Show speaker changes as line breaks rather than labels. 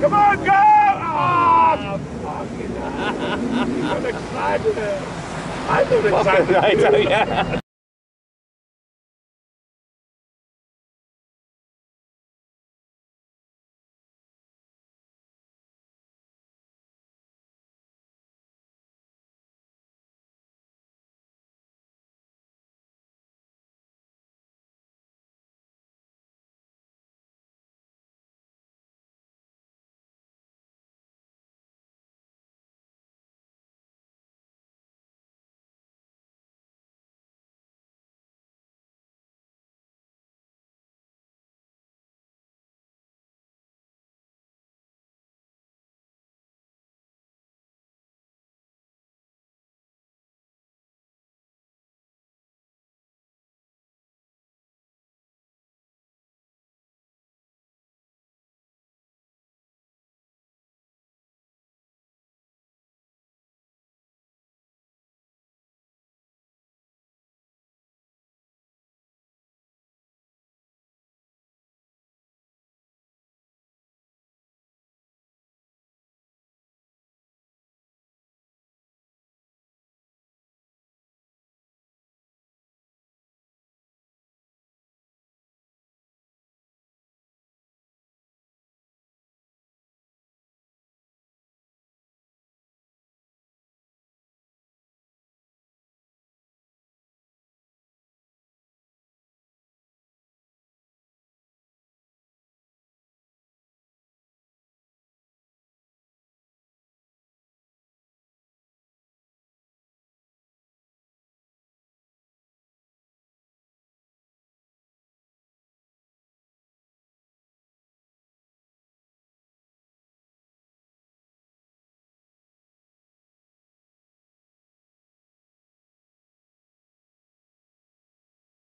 Come on, go! Ah, fucking I'm excited. I'm not excited.
Right, oh, yeah.